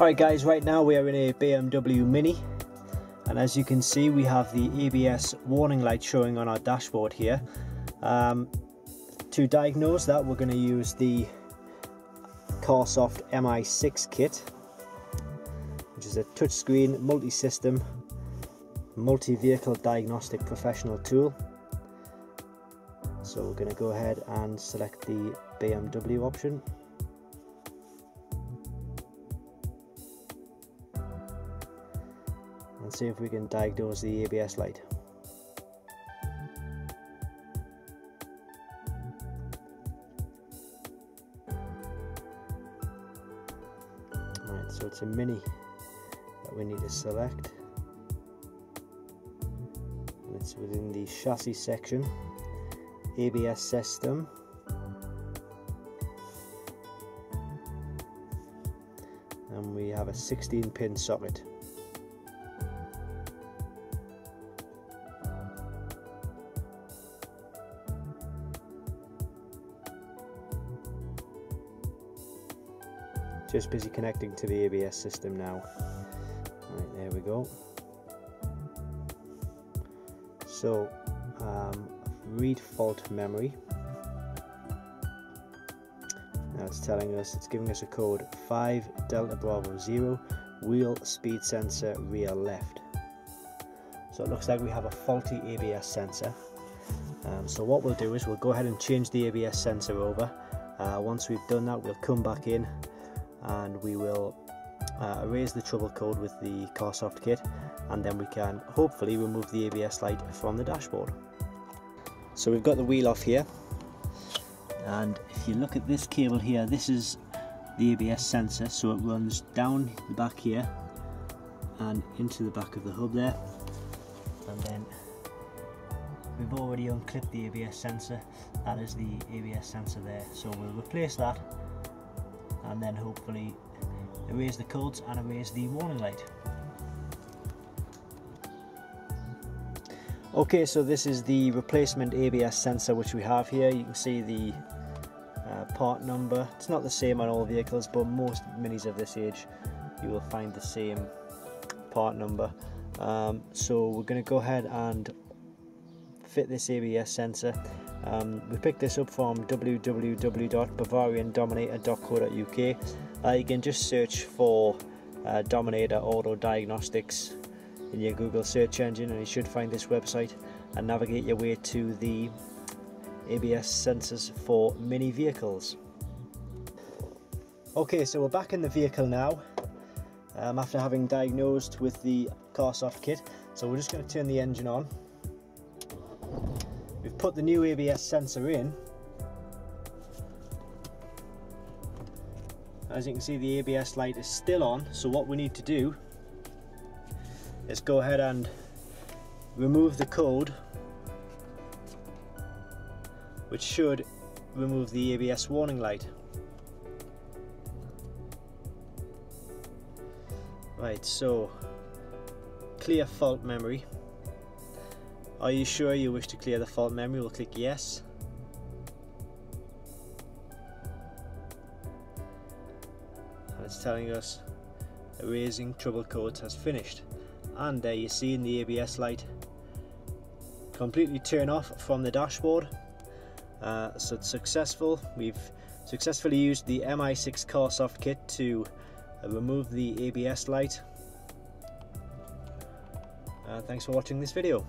Alright guys, right now we are in a BMW Mini and as you can see we have the ABS warning light showing on our dashboard here. Um, to diagnose that we're going to use the CarSoft MI6 kit which is a touchscreen multi-system multi-vehicle diagnostic professional tool. So we're going to go ahead and select the BMW option and see if we can diagnose the ABS light. Alright, so it's a mini that we need to select. It's within the chassis section, ABS system. And we have a 16 pin socket. Just busy connecting to the ABS system now. Right, there we go. So, um, read fault memory. Now it's telling us, it's giving us a code 5 Delta Bravo 0, wheel speed sensor rear left. So it looks like we have a faulty ABS sensor. Um, so what we'll do is we'll go ahead and change the ABS sensor over. Uh, once we've done that, we'll come back in and we will uh, erase the trouble code with the CarSoft kit and then we can hopefully remove the ABS light from the dashboard. So we've got the wheel off here and if you look at this cable here this is the ABS sensor so it runs down the back here and into the back of the hub there. And then we've already unclipped the ABS sensor. That is the ABS sensor there. So we'll replace that and then hopefully erase the codes and erase the warning light. Okay, so this is the replacement ABS sensor which we have here. You can see the uh, part number. It's not the same on all vehicles, but most minis of this age you will find the same part number. Um, so we're going to go ahead and fit this ABS sensor um, we picked this up from www.bavariandominator.co.uk. Uh, you can just search for uh, Dominator Auto Diagnostics in your Google search engine and you should find this website and navigate your way to the ABS sensors for mini vehicles. Okay, so we're back in the vehicle now um, after having diagnosed with the CarSoft kit. So we're just going to turn the engine on put the new ABS sensor in, as you can see the ABS light is still on so what we need to do is go ahead and remove the code which should remove the ABS warning light. Right so clear fault memory are you sure you wish to clear the fault memory? We'll click yes. And it's telling us erasing trouble codes has finished. And there you see in the ABS light completely turn off from the dashboard. Uh, so it's successful. We've successfully used the MI6 CarSoft kit to uh, remove the ABS light. Uh, thanks for watching this video.